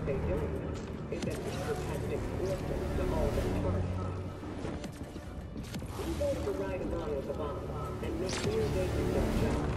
What they don't know is that Mr. Patrick orphaned the Alden Target. He to ride along with the bomb, and make sure they do.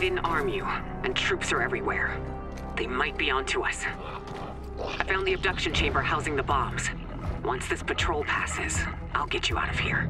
didn't arm you, and troops are everywhere. They might be onto us. I found the abduction chamber housing the bombs. Once this patrol passes, I'll get you out of here.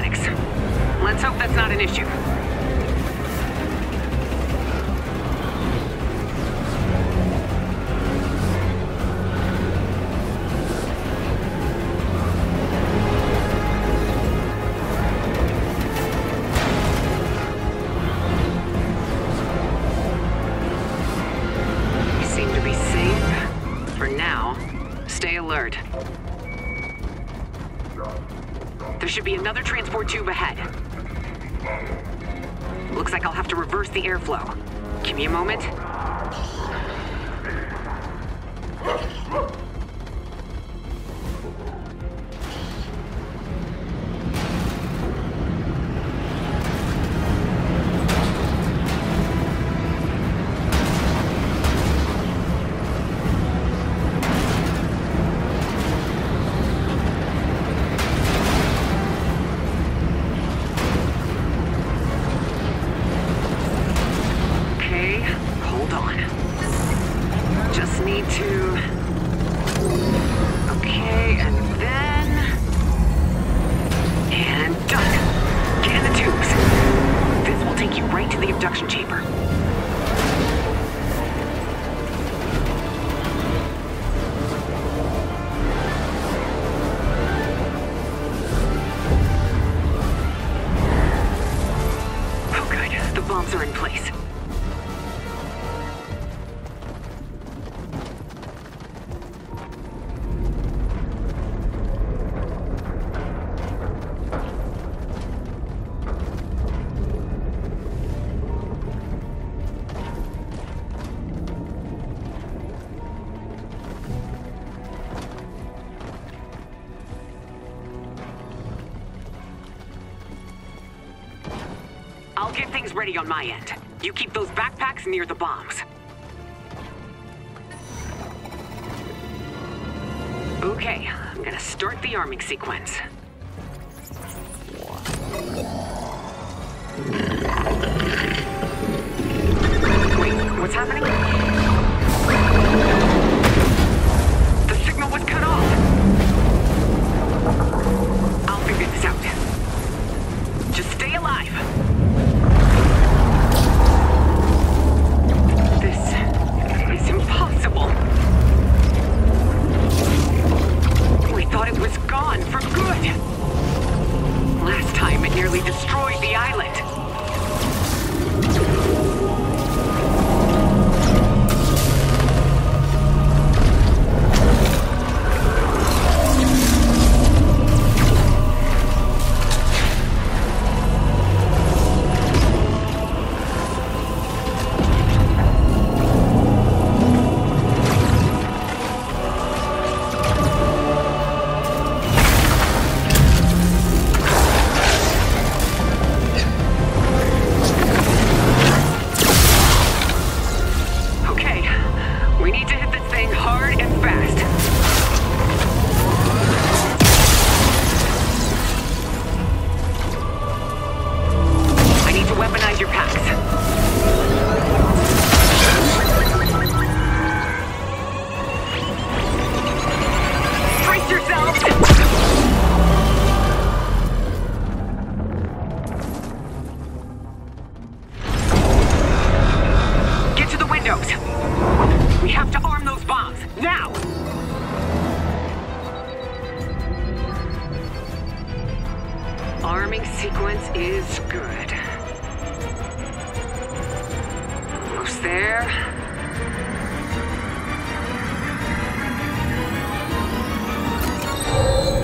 mechanics. I'll get things ready on my end. You keep those backpacks near the bombs. Okay, I'm gonna start the arming sequence. Good. Almost there.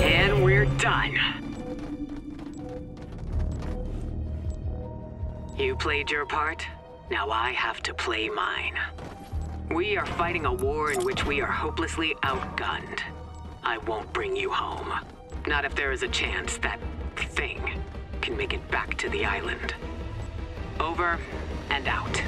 And we're done. You played your part. Now I have to play mine. We are fighting a war in which we are hopelessly outgunned. I won't bring you home. Not if there is a chance that thing can make it back to the island. Over and out.